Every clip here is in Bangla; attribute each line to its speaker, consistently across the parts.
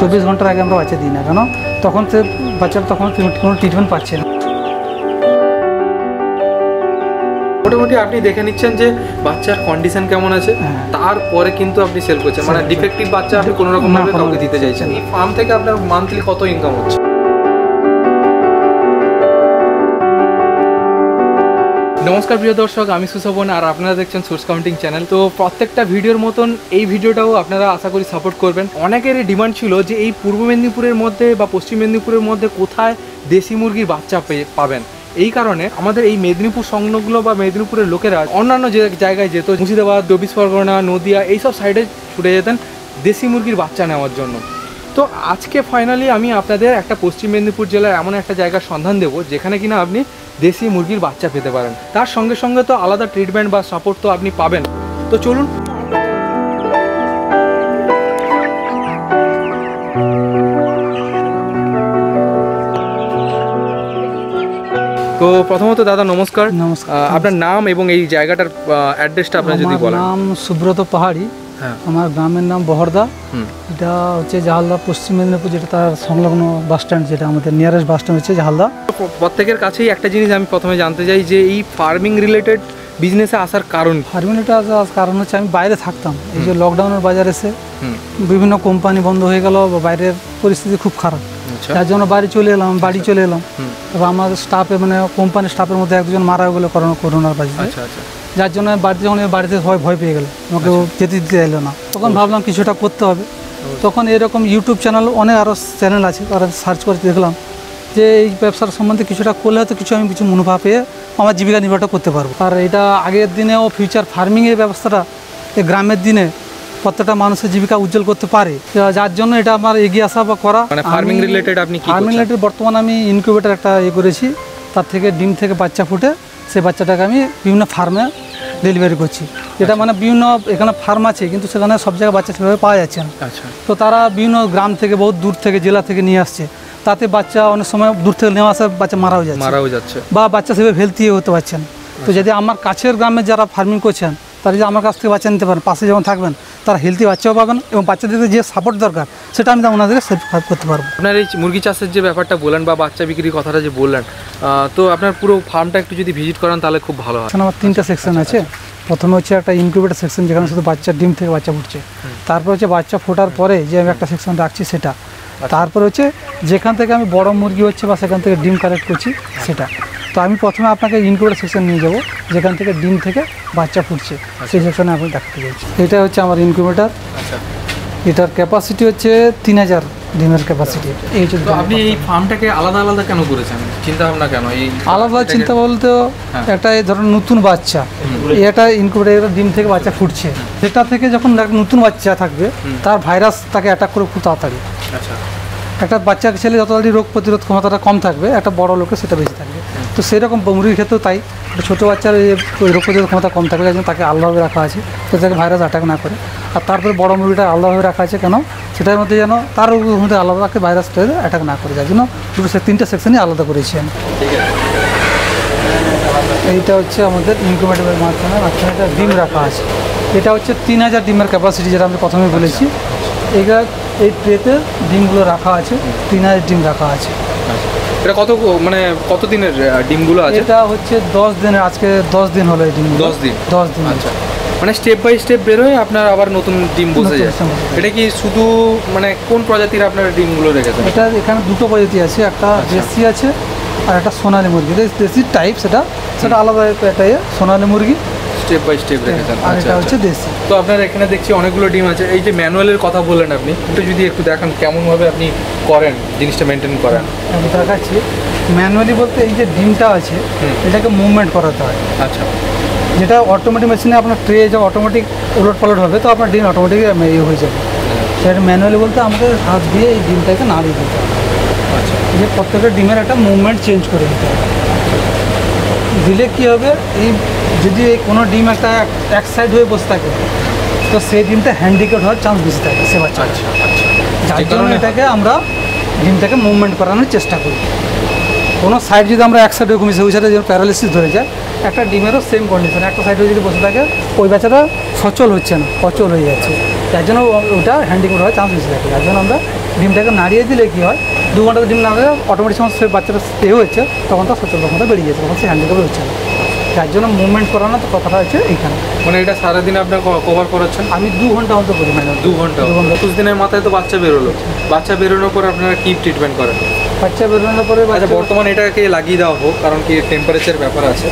Speaker 1: চব্বিশ ঘণ্টার আগে আমরা বাচ্চা দিই না কেন? তখন সে বাচ্চার তখন কোনো ট্রিটমেন্ট পাচ্ছে না।
Speaker 2: মোটামুটি আপনি দেখে নিচ্ছেন যে বাচ্চার কন্ডিশন কেমন আছে
Speaker 1: হ্যাঁ।
Speaker 2: তারপরে কিন্তু আপনি সেল করছেন। মানে ডিফেক্টিভ বাচ্চা আপনি কোনো রকম ভাবে কাউকে দিতে চাইছেন এই ফার্ম থেকে আপনার মান্থলি কত ইনকাম হচ্ছে? নমস্কার, প্রিয় দর্শক, আমি সুশোভন আর আপনারা দেখছেন সোর্স কাউন্টিং চ্যানেল তো প্রত্যেকটা ভিডিওর মতন এই ভিডিওটাও আপনারা আশা করি সাপোর্ট করবেন। অনেকেরই ডিমান্ড ছিল যে এই পূর্ব মেদিনীপুরের মধ্যে বা পশ্চিম মেদিনীপুরের মধ্যে কোথায় দেশি মুরগির বাচ্চা পাবেন। এই কারণে আমাদের এই মেদিনীপুর সংলগ্ন বা মেদিনীপুরের লোকেরা অন্যান্য যে জায়গায় যেত, মুর্শিদাবাদ, চব্বিশ পরগনা, নদিয়া, এইসব সাইডে ছুটে যেতেন দেশি মুরগির বাচ্চা নেওয়ার জন্য। তো আজকে ফাইনালি আমি আপনাদের একটা পশ্চিম মেদিনীপুর জেলার এমন একটা জায়গার সন্ধান দেবো যেখানে কিনা আপনি দেশি মুরগির বাচ্চা পেতে পারেন। তার সঙ্গে সঙ্গে তো আলাদা ট্রিটমেন্ট বা সাপোর্ট তো আপনি পাবেন। তো চলুন। তো প্রথমত দাদা নমস্কার।
Speaker 1: নমস্কার।
Speaker 2: আপনার নাম এবং এই জায়গাটার অ্যাড্রেসটা আপনার যদি বলেন।
Speaker 1: নাম সুব্রত পাহাড়ি। আমার গ্রামের নাম বহরদা। এটা হচ্ছে জাহালদা পশ্চিম মেদিনীপুর যেটা তার সংলগ্ন বাস স্ট্যান্ড যেটা আমাদের নিয়ারেস্ট বাস স্ট্যান্ড হচ্ছে জাহালদা।
Speaker 2: প্রত্যেকের কাছেই একটা জিনিস আমি প্রথমে জানতে চাই যে এই ফার্মিং রিলেটেড বিজনেসে আসার কারণ কি?
Speaker 1: ফার্মিনেটা কারণ হচ্ছে আমি বাইরে থাকতাম। এই যে লকডাউনের বাজার এসে বিভিন্ন কোম্পানি বন্ধ হয়ে গেল বা বাইরের পরিস্থিতি খুব খারাপ।
Speaker 2: আচ্ছা।
Speaker 1: যার জন্য বাড়ি চলে এলাম বাড়ি চলে এলাম। এবার আমার স্টাফে মানে কোম্পানির স্টাফের মধ্যে একজন মারা গেলো করোনা করোনার
Speaker 2: আচ্ছা আচ্ছা।
Speaker 1: যার জন্য বাড়িতে যখন বাড়িতে সবাই ভয় পেয়ে গেল আমাকে যেতে দিতে চাইলো না। তখন ভাবলাম কিছুটা করতে হবে। তখন এরকম ইউটিউব চ্যানেল অনেক আরও চ্যানেল আছে তারা সার্চ করে দেখলাম যে এই ব্যবসার সম্বন্ধে কিছুটা করলে হয়তো কিছু আমি কিছু মুনাফা পেয়ে আমার জীবিকা নির্বাহটা করতে পারব। আর এটা আগের দিনেও ফিউচার ফার্মিংয়ের ব্যবস্থাটা এই গ্রামের দিনে প্রত্যেকটা মানুষের জীবিকা উজ্জ্বল করতে পারে। যার জন্য এটা আমার এগিয়ে আসা বা করা।
Speaker 2: মানে ফার্মিং রিলেটেড আপনি
Speaker 1: ফার্মিং রিলেটেড বর্তমানে আমি ইনকিউবেটার একটা ইয়ে করেছি। তার থেকে ডিম থেকে বাচ্চা ফুটে সেই বাচ্চাটাকে আমি বিভিন্ন ফার্মে ডেলিভারি করছি। এটা মানে বিভিন্ন এখানে ফার্ম আছে কিন্তু সেখানে সব জায়গায় বাচ্চা সেভাবে পাওয়া যাচ্ছে না।
Speaker 2: আচ্ছা।
Speaker 1: তো তারা বিভিন্ন গ্রাম থেকে বহুত দূর থেকে জেলা থেকে নিয়ে আসছে। তাতে বাচ্চা অনেক সময় দূর থেকে নেওয়া আসা বাচ্চা মারাও যাচ্ছে।
Speaker 2: মারাও যাচ্ছে।
Speaker 1: বা বাচ্চা সেভাবে হেলথি হতে পারছেন। তো যদি আমার কাছের গ্রামে যারা ফার্মিং করছেন তারা যদি আমার কাছ থেকে বাচ্চা নিতে পারেন পাশে যখন থাকবেন তারা হেলথি বাচ্চাও পাবেন এবং বাচ্চাদের যে সাপোর্ট দরকার সেটা আমি ওনাদেরকে সেভ করতে পারব।
Speaker 2: আপনার এই মুরগি চাষের যে ব্যাপারটা বললেন বা বাচ্চা বিক্রির কথাটা যে বললেন তো আপনার পুরো ফার্মটা একটু যদি ভিজিট করান তাহলে খুব ভালো হয়।
Speaker 1: এখানে আমার তিনটা সেকশন আছে। প্রথমে হচ্ছে একটা ইনকিউবেটার সেকশন যেখানে শুধু বাচ্চার ডিম থেকে বাচ্চা ফুটছে তারপর হচ্ছে বাচ্চা ফোটার পরে যে আমি একটা সেকশন রাখছি সেটা। তারপর হচ্ছে যেখান থেকে আমি বড় মুরগি হচ্ছে বা সেখান থেকে ডিম কালেক্ট করছি সেটা। তো আমি প্রথমে আপনাকে ইনকিউবেটার সেকশন নিয়ে যাব যেখান থেকে ডিম থেকে বাচ্চা ফুটছে। সেই সেকশনে আপনি দেখাতে চাইছি এটা হচ্ছে আমার ইনকিউবেটার
Speaker 2: আচ্ছা।
Speaker 1: এটার ক্যাপাসিটি হচ্ছে তিন হাজার ডিমের ক্যাপাসিটি এই হচ্ছে
Speaker 2: তো আপনি এই ফার্মটাকে আলাদা আলাদা কেন করেছেন? চিন্তা ভাবনা কেন? এই
Speaker 1: আলাদা চিন্তা বলতে
Speaker 2: হ্যাঁ।
Speaker 1: একটা এই ধরুন নতুন বাচ্চা এটা ইনকিউবেটার ডিম থেকে বাচ্চা ফুটছে। সেটা থেকে যখন নতুন বাচ্চা থাকবে তার ভাইরাস তাকে অ্যাটাক করে খুব তাড়াতাড়ি।
Speaker 2: আচ্ছা।
Speaker 1: একটা বাচ্চা ছেলে যত তাড়াতাড়ি রোগ প্রতিরোধ ক্ষমতাটা কম থাকবে, একটা বড় লোকের সেটা বেশি থাকবে। তো সেরকম মুরগির ক্ষেত্রেও তাই। একটা ছোটো বাচ্চার রোগ প্রতিরোধ ক্ষমতা কম থাকবে যার জন্য তাকে আলাদাভাবে রাখা আছে তো তাকে ভাইরাস অ্যাটাক না করে। আর তারপরে বড় মুরগিটা আলাদাভাবে রাখা আছে কেন? সেটার মধ্যে যেন তার মধ্যে আলাদা তাকে ভাইরাসটা অ্যাটাক না করে, যার জন্য দুটো সে তিনটে সেকশনই আলাদা করেছি আমি। এইটা হচ্ছে আমাদের ইনকিউবেটরের মাধ্যমে একটা ডিম রাখা আছে। এটা হচ্ছে তিন হাজার ডিমের ক্যাপাসিটি যেটা আমি প্রথমে বলেছি। এটা এই ট্রেতে ডিমগুলো রাখা আছে তিন হাজার ডিম রাখা আছে।
Speaker 2: আচ্ছা। এটা কত মানে কত দিনের ডিমগুলো আছে?
Speaker 1: এটা হচ্ছে দশ দিনের আজকে দশ দিন হলো এই ডিম
Speaker 2: দশ দিন?
Speaker 1: দশ দিন।
Speaker 2: আচ্ছা। মানে স্টেপ বাই স্টেপ বেরোয় আপনার আবার নতুন ডিম বসে যায়। এটা কি শুধু মানে কোন প্রজাতির আপনার ডিমগুলো রেখেছেন?
Speaker 1: এটা এখানে দুটো প্রজাতি আছে একটা দেশি আছে আর একটা সোনালি মুরগি। দেশি টাইপ সেটা সেটা আলাদা একটা সোনালি মুরগি।
Speaker 2: স্টেপ বাই স্টেপ রেখেছেন আচ্ছা
Speaker 1: হচ্ছে। দেশি।
Speaker 2: তো আপনার এখানে দেখছি অনেকগুলো ডিম আছে। এই যে ম্যানুয়ালের কথা বললেন আপনি একটু যদি একটু দেখান কেমনভাবে আপনি করেন জিনিসটা মেনটেন করেন।
Speaker 1: আমি দেখাচ্ছি। ম্যানুয়ালি বলতে এই যে ডিমটা আছে। এটাকে মুভমেন্ট করাতে হয়।
Speaker 2: আচ্ছা।
Speaker 1: যেটা অটোমেটিক মেশিনে আপনার ট্রে যে অটোমেটিক উলট পালট হবে তো আপনার ডিম অটোমেটিক ইয়ে হয়ে যাবে। সেটা ম্যানুয়ালি বলতে আমাকে হাত দিয়ে এই ডিমটাকে নাড়িয়ে দিতে হবে।
Speaker 2: আচ্ছা।
Speaker 1: যে প্রত্যেকটা ডিমের একটা মুভমেন্ট চেঞ্জ করে দিতে হবে। দিলে কি হবে? এই যদি এই কোনো ডিম একটা এক- সাইড হয়ে বসে থাকে তো সেই ডিমটা হ্যান্ডিকেট হওয়ার চান্স বেশি থাকে সে বাচ্চা
Speaker 2: আচ্ছা আচ্ছা
Speaker 1: যার জন্য এটাকে আমরা ডিমটাকে মুভমেন্ট করানোর চেষ্টা করি। কোনো সাইড যদি আমরা এক সাইডে ঘুমিয়েছি ওই সাইডে যেন প্যারালিসিস ধরে যায় একটা ডিমেরও সেম কন্ডিশন একটা সাইডে যদি বসে থাকে ওই বাচ্চাটা সচল হচ্ছে না অচল হয়ে যাচ্ছে। যার জন্য ওটা হ্যান্ডিক্যাপ হওয়ার চান্স বেশি থাকে। যার জন্য আমরা ডিমটাকে নাড়িয়ে দিলে কী হয় দু ঘণ্টা ডিম না অটোমেটিক সময় সে বাচ্চাটা স্টে হচ্ছে তখন তার সচল ক্ষমতা বেরিয়ে যাচ্ছে তখন সে হ্যান্ডিক্যাপ হচ্ছে না। যার জন্য মুভমেন্ট করানো তো কথাটা হচ্ছে এইখানে।
Speaker 2: মানে এটা সারাদিন আপনার কভার করাচ্ছেন?
Speaker 1: আমি দু ঘণ্টা অন্তর করি ম্যাডাম
Speaker 2: দু
Speaker 1: ঘণ্টা।
Speaker 2: একুশ দিনের মাথায় তো বাচ্চা বেরোলো। বাচ্চা বেরোনোর পর আপনারা কি ট্রিটমেন্ট করেন?
Speaker 1: বাচ্চা বেরোনোর পরে
Speaker 2: আচ্ছা বর্তমানে এটাকে লাগিয়ে দেওয়া হোক কারণ কি টেম্পারেচার ব্যাপার আছে।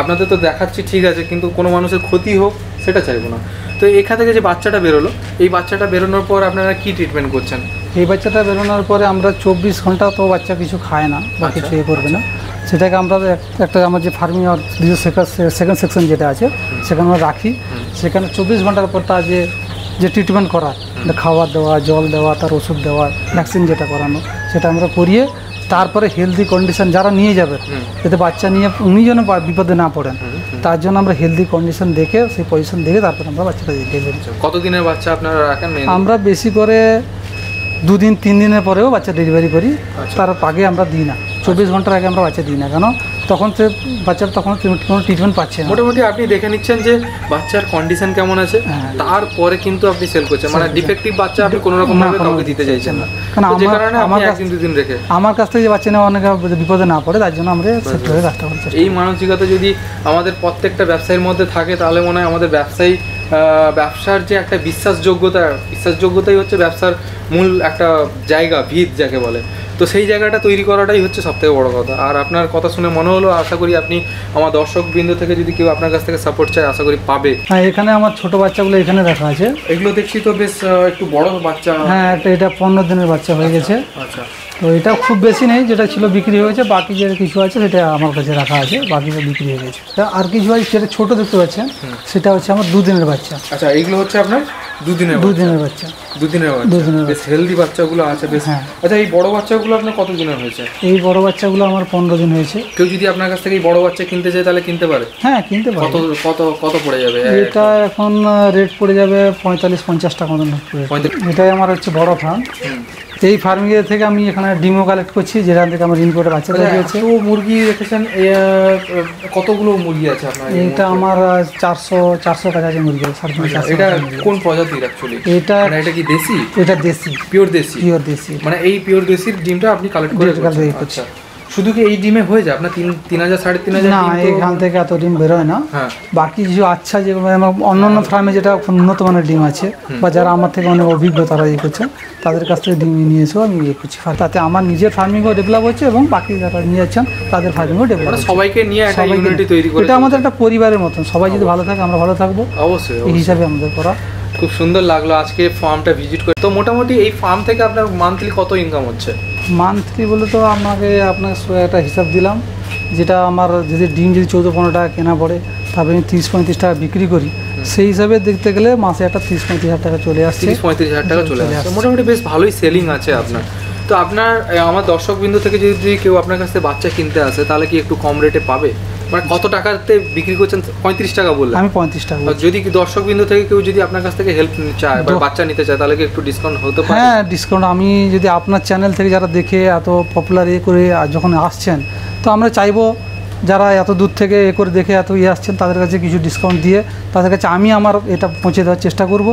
Speaker 2: আপনাদের তো দেখাচ্ছি ঠিক আছে কিন্তু কোনো মানুষের ক্ষতি হোক সেটা চাইব না। তো এখান থেকে যে বাচ্চাটা বেরোলো এই বাচ্চাটা বেরোনোর পর আপনারা কি ট্রিটমেন্ট করছেন?
Speaker 1: এই বাচ্চাটা বেরোনোর পরে আমরা চব্বিশ ঘণ্টা তো বাচ্চা কিছু খায় না বা কিছু এ করবে না। সেটাকে আমরা একটা আমার যে ফার্মিং আর দ্বিতীয় সেকেন্ড সেকশন যেটা আছে সেখানে আমরা রাখি। সেখানে চব্বিশ ঘণ্টার পর তার যে যে ট্রিটমেন্ট করা খাবার দেওয়া জল দেওয়া তার ওষুধ দেওয়া ভ্যাকসিন যেটা করানো সেটা আমরা করিয়ে তারপরে হেলদি কন্ডিশন যারা নিয়ে যাবে যাতে বাচ্চা নিয়ে উনি যেন বিপদে না পড়েন তার জন্য আমরা হেলদি কন্ডিশন দেখে সেই পজিশন দেখে তারপরে আমরা বাচ্চাটা ডেলিভারি
Speaker 2: কতদিনের বাচ্চা আপনারা রাখেন
Speaker 1: আমরা বেশি করে দুদিন তিন দিনের পরেও বাচ্চা ডেলিভারি করি।
Speaker 2: আচ্ছা।
Speaker 1: তার আগে আমরা দিই না। চব্বিশ ঘণ্টার আগে আমরা বাচ্চা দিই না। কেন? তখন সে বাচ্চার তখন কোনো ট্রিটমেন্ট পাচ্ছে না।
Speaker 2: মোটামুটি আপনি দেখে নিচ্ছেন যে বাচ্চার কন্ডিশন কেমন আছে
Speaker 1: হ্যাঁ।
Speaker 2: তারপরে কিন্তু আপনি সেল করছেন। মানে ডিফেক্টিভ বাচ্চা আপনি কোনো রকম ভাবে
Speaker 1: না,
Speaker 2: কাউকে দিতে চাইছেন না। যে কারণে
Speaker 1: আমার কাছ-
Speaker 2: একদিন দুদিন রেখে
Speaker 1: আমার কাছ থেকে যে বাচ্চা নেওয়া অনেক বিপদে না পড়ে তার জন্য আমরা হয়ে কাজটা করছি।
Speaker 2: এই মানসিকতা যদি আমাদের প্রত্যেকটা ব্যবসায়ীর মধ্যে থাকে তাহলে মনে হয় আমাদের ব্যবসায়ী আহ, ব্যবসার যে একটা বিশ্বাসযোগ্যতা বিশ্বাসযোগ্যতাই হচ্ছে ব্যবসার মূল একটা জায়গা ভিত যাকে বলে। তো সেই জায়গাটা তৈরি করাটাই হচ্ছে সবথেকে বড় কথা। আর আপনার কথা শুনে মনে হলো আশা করি আপনি আমার দর্শক বৃন্দ থেকে যদি কেউ আপনার কাছ থেকে সাপোর্ট চায় আশা করি পাবে।
Speaker 1: হ্যাঁ এখানে আমার ছোট বাচ্চাগুলো এখানে রাখা আছে।
Speaker 2: এগুলো দেখছি তো বেশ একটু বড় বাচ্চা।
Speaker 1: হ্যাঁ এটা পনেরো দিনের বাচ্চা হয়ে গেছে।
Speaker 2: আচ্ছা
Speaker 1: তো এটা খুব বেশি নেই যেটা ছিল বিক্রি হয়েছে বাকি যে কিছু আছে সেটা আমার কাছে রাখা আছে বাকিটা বিক্রি হয়ে গেছে। আর কিছু আছে যেটা ছোট দেখতে পাচ্ছেন সেটা হচ্ছে আমার দুদিনের বাচ্চা।
Speaker 2: আচ্ছা এইগুলো হচ্ছে আপনার? দুদিনের।
Speaker 1: দুদিনের বাচ্চা।
Speaker 2: দুদিনের বাচ্চা। বেশ হেলদি বাচ্চাগুলো আছে বেশ
Speaker 1: হ্যাঁ।
Speaker 2: আচ্ছা এই বড় বাচ্চাগুলো আপনার কত দিনের হয়েছে?
Speaker 1: এই বড় বাচ্চাগুলো আমার পনেরো দিন হয়েছে।
Speaker 2: কেউ যদি আপনার কাছ থেকে এই বড় বাচ্চা কিনতে চায় তাহলে কিনতে পারে?
Speaker 1: হ্যাঁ কিনতে পারি।
Speaker 2: কত কত কত পড়ে যাবে?
Speaker 1: এটা এখন রেট পড়ে যাবে পঁয়তাল্লিশ পঞ্চাশ টাকা মতন এটাই আমার হচ্ছে বড় ফার্ম এই ফার্মিং থেকে আমি এখানে ডিমও কালেক্ট করছি যেখান থেকে আমার ইনপোর্টে বাচ্চা তৈরি হচ্ছে
Speaker 2: তো মুরগি রেখেছেন কতগুলো মুরগি আছে আপনার?
Speaker 1: এইটা আমার চারশো চারশো কাছাকাছি মুরগি তিনশো
Speaker 2: এটা। কোন প্রজাতির অ্যাকচুয়ালি
Speaker 1: এটা
Speaker 2: মানে এটা কি দেশি?
Speaker 1: এটা দেশি।
Speaker 2: পিওর দেশি
Speaker 1: পিওর দেশি।
Speaker 2: মানে এই পিওর দেশির ডিমটা আপনি কালেক্ট করে। আচ্ছা। শুধু কি এই ডিমে হয়ে যায়? আপনার তিন তিন হাজার সাড়ে তিন হাজার
Speaker 1: না এখান থেকে এত ডিম বেরোয় না।
Speaker 2: হ্যাঁ।
Speaker 1: বাকি কিছু আচ্ছা যেগুলো আমার অন্য অন্য ফার্মে যেটা উন্নত মানের ডিম আছে বা যারা আমার থেকে অনেক অভিজ্ঞ তারা ইয়ে করছে তাদের কাছ থেকে ডিম নিয়ে এসেও আমি ইয়ে করছি। তাতে আমার নিজের ফার্মিংও ডেভেলপ হচ্ছে এবং বাকি যারা নিয়ে যাচ্ছেন তাদের ফার্মিংও ডেভেলপ
Speaker 2: মানে সবাইকে নিয়ে একটা ইউনিটি তৈরি করে
Speaker 1: এটা আমাদের একটা পরিবারের মতন। সবাই যদি ভালো থাকে আমরা ভালো থাকব।
Speaker 2: অবশ্যই
Speaker 1: এই হিসাবে আমাদের করা।
Speaker 2: খুব সুন্দর লাগল আজকে ফার্মটা ভিজিট করে। তো মোটামুটি এই ফার্ম থেকে আপনার মান্থলি কত ইনকাম হচ্ছে?
Speaker 1: মান্থলি বলে তো আমাকে আপনাকে একটা হিসাব দিলাম যেটা আমার যদি ডিম যদি চৌদ্দ পনেরো টাকা কেনা পড়ে তারপরে আমি তিরিশ পঁয়ত্রিশ টাকা বিক্রি করি সেই হিসাবে দেখতে গেলে মাসে একটা তিরিশ পঁয়ত্রিশ হাজার টাকা চলে আসছে।
Speaker 2: তিরিশ পঁয়ত্রিশ হাজার টাকা চলে আসছে। মোটামুটি বেশ ভালোই সেলিং আছে আপনার। তো আপনার আমার দর্শক বিন্দু থেকে যদি কেউ আপনার কাছ থেকে বাচ্চা কিনতে আসে তাহলে কি একটু কম রেটে পাবে? মানে কত টাকাতে বিক্রি করছেন? পঁয়ত্রিশ টাকা বললেন।
Speaker 1: আমি পঁয়ত্রিশ টাকা
Speaker 2: যদি দর্শক বিন্দু থেকে কেউ যদি আপনার কাছ থেকে হেল্প চায় বা বাচ্চা নিতে চায় তাহলে কি একটু ডিসকাউন্ট হতে পারে?
Speaker 1: হ্যাঁ ডিসকাউন্ট আমি যদি আপনার চ্যানেল থেকে যারা দেখে এত পপুলার এ করে আর যখন আসছেন তো আমরা চাইব যারা এত দূর থেকে এ করে দেখে এত ইয়ে আসছেন তাদের কাছে কিছু ডিসকাউন্ট দিয়ে তাদের কাছে আমি আমার এটা পৌঁছে দেওয়ার চেষ্টা করব।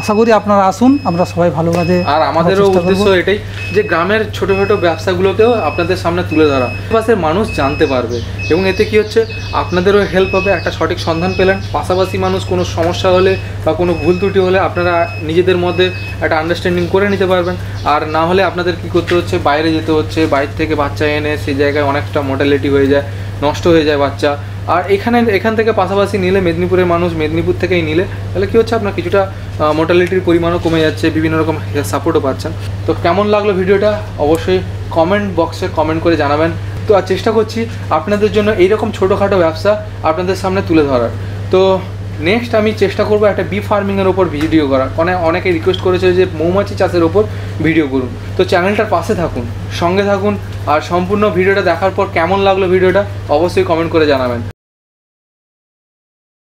Speaker 1: আশা করি আপনারা আসুন আমরা সবাই ভালোভাবে
Speaker 2: আর আমাদেরও উদ্দেশ্য এটাই যে গ্রামের ছোট ছোট ব্যবসাগুলোকেও আপনাদের সামনে তুলে ধরা। আশেপাশের মানুষ জানতে পারবে এবং এতে কি হচ্ছে আপনাদেরও হেল্প হবে একটা সঠিক সন্ধান পেলেন। পাশাপাশি মানুষ কোনো সমস্যা হলে বা কোনো ভুল ত্রুটি হলে আপনারা নিজেদের মধ্যে একটা আন্ডারস্ট্যান্ডিং করে নিতে পারবেন। আর না হলে আপনাদের কি করতে হচ্ছে বাইরে যেতে হচ্ছে বাইরে থেকে বাচ্চা এনে সেই জায়গায় অনেকটা মোটালিটি হয়ে যায়। নষ্ট হয়ে যায় বাচ্চা। আর এখানে, এখান থেকে পাশাপাশি নিলে মেদিনীপুরের মানুষ মেদিনীপুর থেকেই নিলে, তাহলে কী হচ্ছে আপনার কিছুটা মোটালিটির পরিমাণও কমে যাচ্ছে, বিভিন্ন রকম সাপোর্টও পাচ্ছেন। তো কেমন লাগল ভিডিওটা? অবশ্যই কমেন্ট বক্সে কমেন্ট করে জানাবেন। তো আর চেষ্টা করছি আপনাদের জন্য এইরকম ছোটোখাটো ব্যবসা আপনাদের সামনে তুলে ধরার। তো নেক্সট আমি চেষ্টা করব একটা বি ফার্মিংয়ের ওপর ভিডিও করার। মানে অনেকে রিকোয়েস্ট করেছে যে মৌমাছি চাষের ওপর ভিডিও করুন। তো চ্যানেলটার পাশে থাকুন, সঙ্গে থাকুন, আর সম্পূর্ণ ভিডিওটা দেখার পর কেমন লাগল ভিডিওটা অবশ্যই কমেন্ট করে জানাবেন।